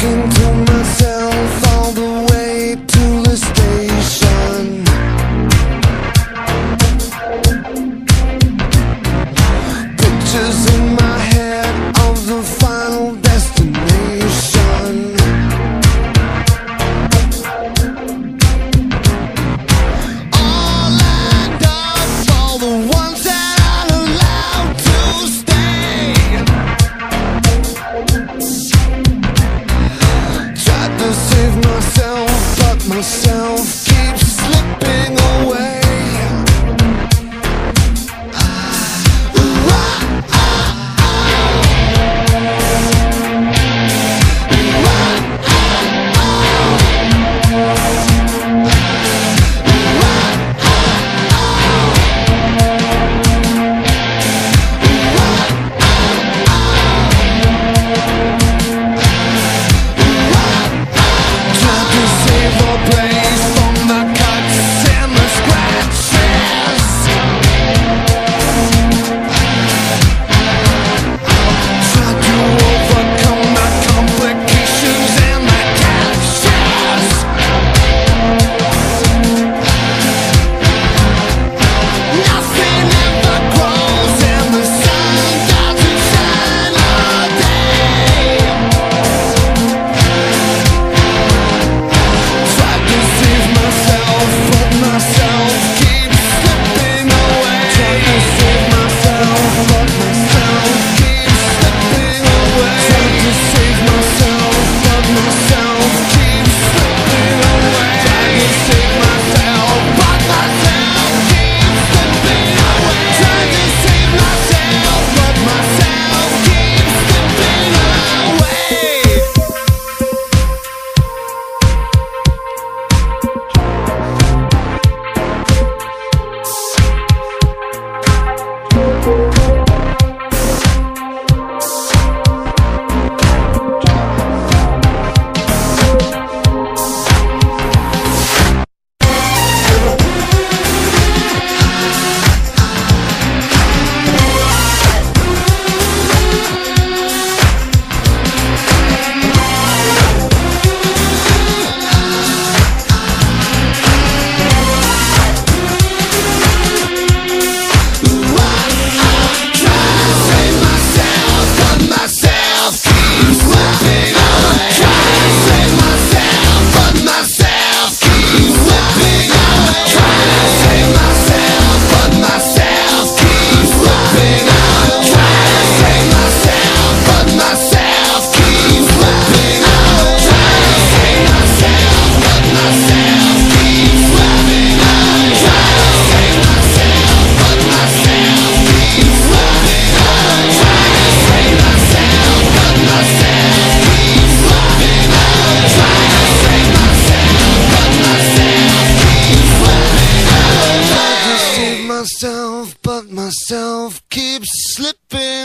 talking keeps slipping.